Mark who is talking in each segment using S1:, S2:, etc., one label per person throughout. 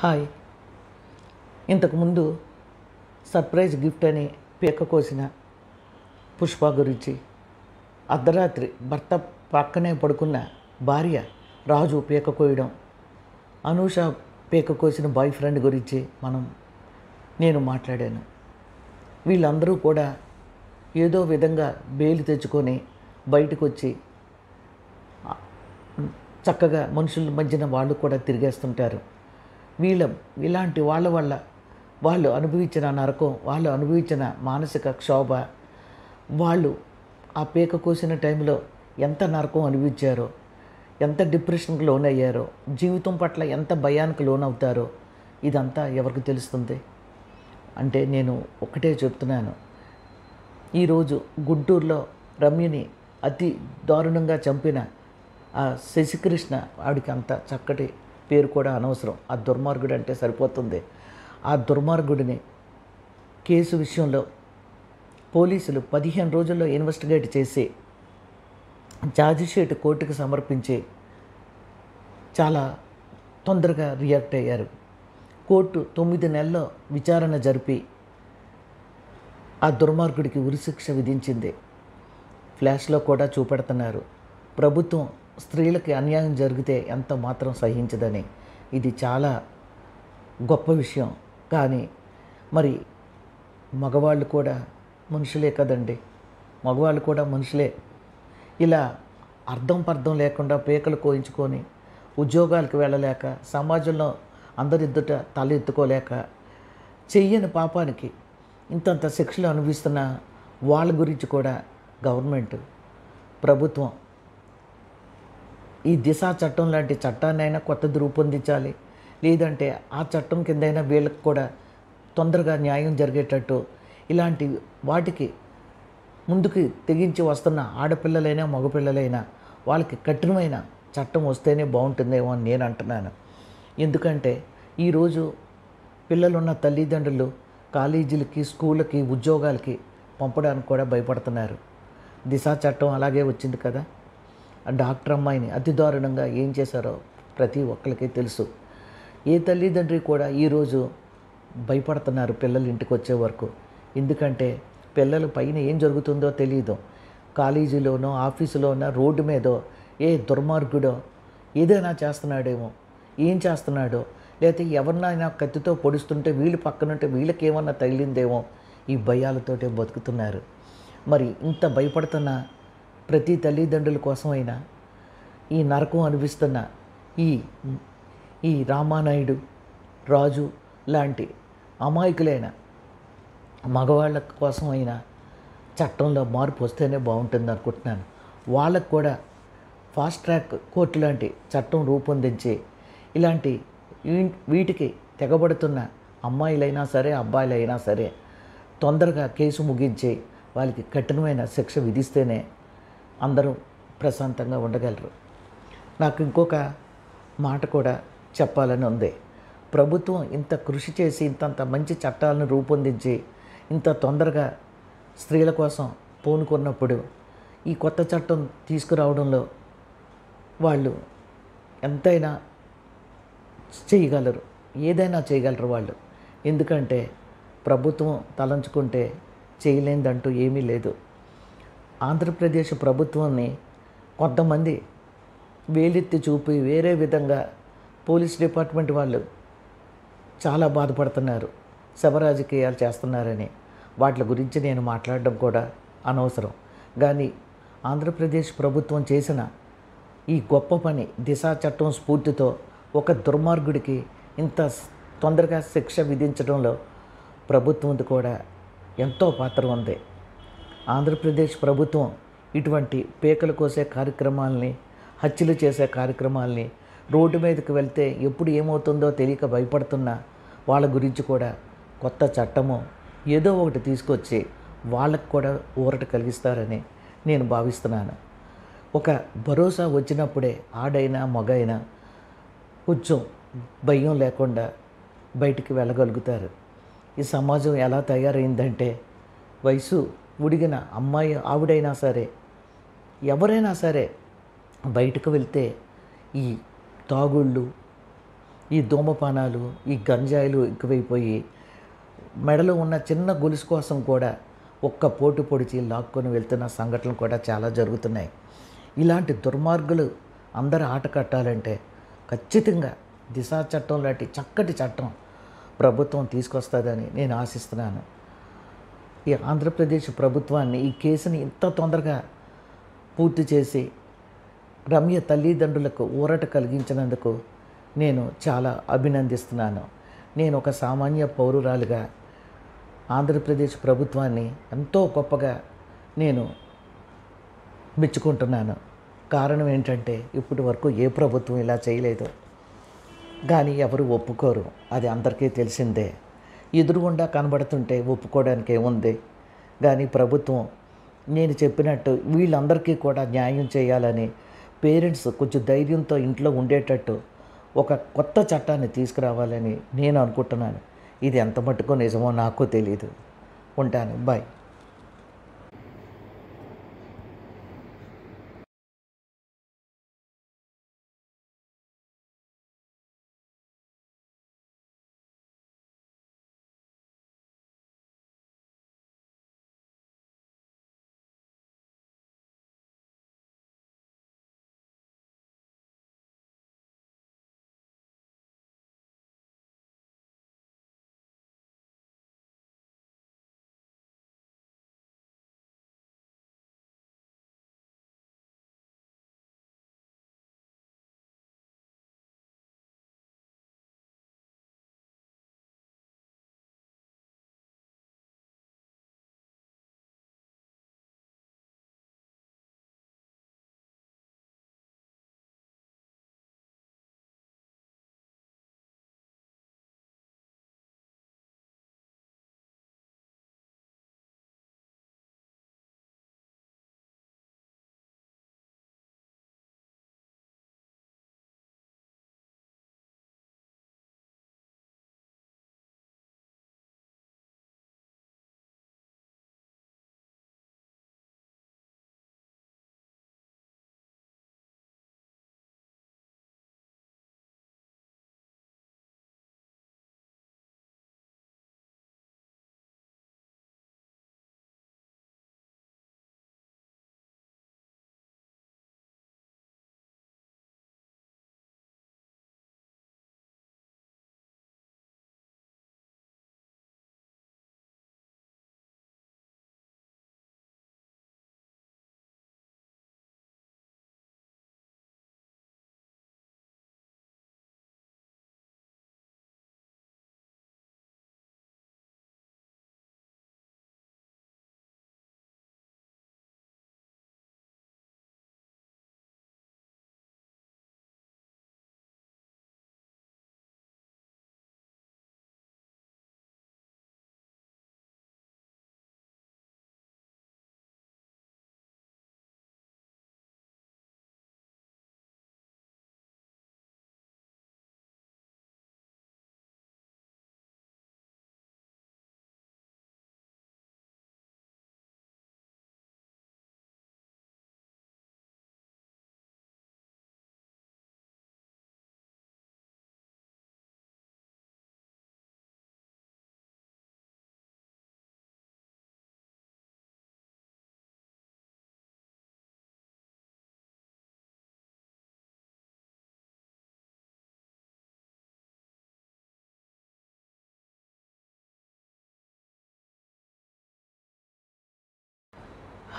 S1: Hi. ఇంతకుముందు surprise gift అని పీక కోసిన పుష్ప గురించి అర్ధరాత్రి భర్త పక్కనే పడుకున్న భార్య రాజు పీక కోయడం అనూష పీక కోసిన బాయ్ ఫ్రెండ్ గురించి మనం నేను మాట్లాడాను. వీళ్ళందరూ కూడా ఏదో విధంగా బెయిల్ తెచ్చుకొని బయటకు వచ్చి చక్కగా మనుషుల మధ్యన వాళ్ళు కూడా తిరిగేస్తుంటారు. వీళ్ళ ఇలాంటి వాళ్ళ వల్ల వాళ్ళు అనుభవించిన నరకం వాళ్ళు అనుభవించిన మానసిక క్షోభ వాళ్ళు ఆ పీక కోసిన టైంలో ఎంత నరకం అనుభవించారో ఎంత డిప్రెషన్కి లోనయ్యారో జీవితం పట్ల ఎంత భయానికి లోనవుతారో ఇదంతా ఎవరికి తెలుస్తుంది? అంటే నేను ఒకటే చెప్తున్నాను. ఈరోజు గుంటూరులో రమ్యని అతి దారుణంగా చంపిన ఆ శశికృష్ణ ఆవిడకి అంత చక్కటి పేరు కూడా అనవసరం. ఆ దుర్మార్గుడు అంటే సరిపోతుంది. ఆ దుర్మార్గుడిని కేసు విషయంలో పోలీసులు పదిహేను రోజుల్లో ఇన్వెస్టిగేట్ చేసి ఛార్జిషీట్ కోర్టుకు సమర్పించి చాలా తొందరగా రియాక్ట్ అయ్యారు. కోర్టు తొమ్మిది నెలల్లో విచారణ జరిపి ఆ దుర్మార్గుడికి ఉరిశిక్ష విధించింది. ఫ్లాష్లో కూడా చూపెడుతున్నారు. ప్రభుత్వం స్త్రీలకి అన్యాయం జరిగితే ఎంత మాత్రం సహించదని. ఇది చాలా గొప్ప విషయం. కానీ మరి మగవాళ్ళు కూడా మనుషులే కదండి. మగవాళ్ళు కూడా మనుషులే. ఇలా అర్థం పర్థం లేకుండా పీకలు కోయించుకొని ఉద్యోగాలకు వెళ్ళలేక సమాజంలో అందరిద్దట తల ఎత్తుకోలేక చెయ్యని పాపానికి ఇంతంత శిక్షలు అనుభవిస్తున్న వాళ్ళ గురించి కూడా గవర్నమెంట్ ప్రభుత్వం ఈ దిశ చట్టం లాంటి చట్టాన్ని అయినా కొత్తది రూపొందించాలి. లేదంటే ఆ చట్టం కిందైనా వీళ్ళకి కూడా తొందరగా న్యాయం జరిగేటట్టు ఇలాంటి వాటికి ముందుకు తెగించి వస్తున్న ఆడపిల్లలైనా మగపిల్లలైనా వాళ్ళకి కఠినమైన చట్టం వస్తేనే బాగుంటుందేమో అని నేను అంటున్నాను. ఎందుకంటే ఈరోజు పిల్లలున్న తల్లిదండ్రులు కాలేజీలకి స్కూళ్ళకి ఉద్యోగాలకి పంపడానికి కూడా భయపడుతున్నారు. దిశా చట్టం అలాగే వచ్చింది కదా. ఆ డాక్టర్ అమ్మాయిని అతి దారుణంగా ఏం చేశారో ప్రతి ఒక్కరికి తెలుసు. ఏ తల్లిదండ్రి కూడా ఈరోజు భయపడుతున్నారు పిల్లలు ఇంటికి వచ్చే వరకు. ఎందుకంటే పిల్లలు పైన ఏం జరుగుతుందో తెలియదు కాలేజీలోనో ఆఫీసులోనో రోడ్డు మీదో ఏ దుర్మార్గుడో ఏదైనా చేస్తున్నాడేమో. ఏం చేస్తున్నాడో? లేకపోతే ఎవరినైనా కత్తితో పొడుస్తుంటే వీళ్ళు పక్కనుంటే వీళ్ళకేమన్నా తగిలిందేమో? ఈ భయాలతోటే బతుకుతున్నారు. మరి ఇంత భయపడుతున్న ప్రతి తల్లిదండ్రుల కోసమైనా ఈ నరకం అనిపిస్తున్న ఈ ఈ రామానాయుడు రాజు లాంటి అమాయకులైన మగవాళ్ళ కోసమైనా చట్టంలో మార్పు వస్తేనే బాగుంటుంది అనుకుంటున్నాను. వాళ్ళకు కూడా ఫాస్ట్ ట్రాక్ కోర్టు లాంటి చట్టం రూపొందించి ఇలాంటి వీ- వీటికి తెగబడుతున్న అమ్మాయిలైనా సరే అబ్బాయిలైనా సరే తొందరగా కేసు ముగించి వాళ్ళకి కఠినమైన శిక్ష విధిస్తేనే అందరూ ప్రశాంతంగా ఉండగలరు. నాకు ఇంకొక మాట కూడా చెప్పాలని ఉంది. ప్రభుత్వం ఇంత కృషి చేసి ఇంతంత మంచి చట్టాలను రూపొందించి ఇంత తొందరగా స్త్రీల కోసం పూనుకున్నప్పుడు ఈ కొత్త చట్టం తీసుకురావడంలో వాళ్ళు ఎంతైనా చేయగలరు. ఏదైనా చేయగలరు వాళ్ళు. ఎందుకంటే ప్రభుత్వం తలంచుకుంటే చేయలేదంటూ ఏమీ లేదు. ఆంధ్రప్రదేశ్ ప్రభుత్వాన్ని కొంతమంది వేలెత్తి చూపి వేరే విధంగా పోలీస్ డిపార్ట్మెంట్ వాళ్ళు చాలా బాధపడుతున్నారు. శవ రాజకీయాలు చేస్తున్నారని. వాటి గురించి నేను మాట్లాడడం కూడా అనవసరం. కానీ ఆంధ్రప్రదేశ్ ప్రభుత్వం చేసిన ఈ గొప్ప పని దిశా చట్టం స్ఫూర్తితో ఒక దుర్మార్గుడికి ఇంత తొందరగా శిక్ష విధించడంలో ప్రభుత్వంది కూడా ఎంతో పాత్ర ఉంది. ఆంధ్రప్రదేశ్ ప్రభుత్వం ఇటువంటి పీకలు కోసే కార్యక్రమాలని హత్యలు చేసే కార్యక్రమాలని రోడ్డు మీదకి వెళ్తే ఎప్పుడు ఏమవుతుందో తెలియక భయపడుతున్న వాళ్ళ గురించి కూడా కొత్త చట్టము ఏదో ఒకటి తీసుకొచ్చి వాళ్ళకు కూడా ఊరట కలిగిస్తారని నేను భావిస్తున్నాను. ఒక భరోసా వచ్చినప్పుడే ఆడైనా మగైనా కొంచెం భయం లేకుండా బయటికి వెళ్ళగలుగుతారు. ఈ సమాజం ఎలా తయారైందంటే వయసు ఉడిగిన అమ్మాయి ఆవిడైనా సరే ఎవరైనా సరే బయటకు వెళ్తే ఈ తాగుళ్ళు ఈ ధూమపానాలు ఈ గంజాయిలు ఎక్కువైపోయి మెడలో ఉన్న చిన్న గొలుసు కోసం కూడా ఒక్క పోటు పొడిచి లాక్కొని వెళ్తున్న సంఘటనలు కూడా చాలా జరుగుతున్నాయి. ఇలాంటి దుర్మార్గులు అందరు ఆట కట్టాలంటే ఖచ్చితంగా దిశా చట్టం లాంటి చక్కటి చట్టం ప్రభుత్వం తీసుకొస్తుందని నేను ఆశిస్తున్నాను. ఈ ఆంధ్రప్రదేశ్ ప్రభుత్వాన్ని ఈ కేసుని ఇంత తొందరగా పూర్తి చేసి రమ్య తల్లిదండ్రులకు ఊరట కలిగించినందుకు నేను చాలా అభినందిస్తున్నాను. నేను ఒక సామాన్య పౌరురాలుగా ఆంధ్రప్రదేశ్ ప్రభుత్వాన్ని ఎంతో గొప్పగా నేను మెచ్చుకుంటున్నాను. కారణం ఏంటంటే ఇప్పటి వరకు ఏ ప్రభుత్వం ఇలా చేయలేదు. కానీ ఎవరు ఒప్పుకోరు. అది అందరికీ తెలిసిందే. ఎదురుగుండా కనబడుతుంటే ఒప్పుకోవడానికి ఏముంది? కానీ ప్రభుత్వం నేను చెప్పినట్టు వీళ్ళందరికీ కూడా న్యాయం చేయాలని పేరెంట్స్ కొంచెం ధైర్యంతో ఇంట్లో ఉండేటట్టు ఒక కొత్త చట్టాన్ని తీసుకురావాలని నేను అనుకుంటున్నాను. ఇది ఎంత మట్టుకో నిజమో నాకు తెలియదు ఉంటాను. బాయ్.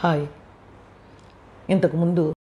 S1: హాయ్. ఇంతకుముందు